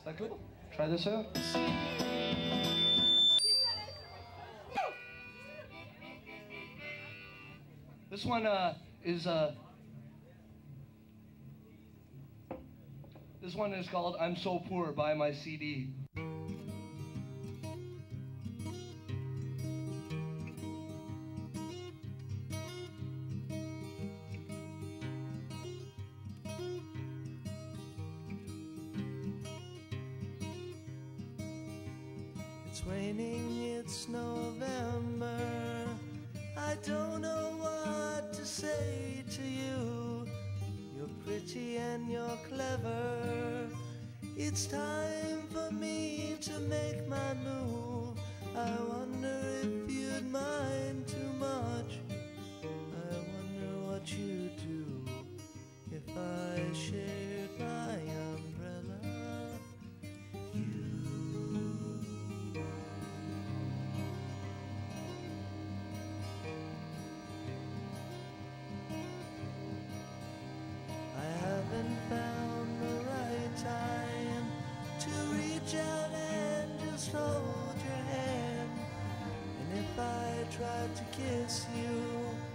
Is that cool? Try this out. This one uh, is uh, this one is called "I'm So Poor" by my CD. It's raining, it's November. I don't know what to say to you. You're pretty and you're clever. It's time for me to make my move. I wonder hold your hand. And if I tried to kiss you,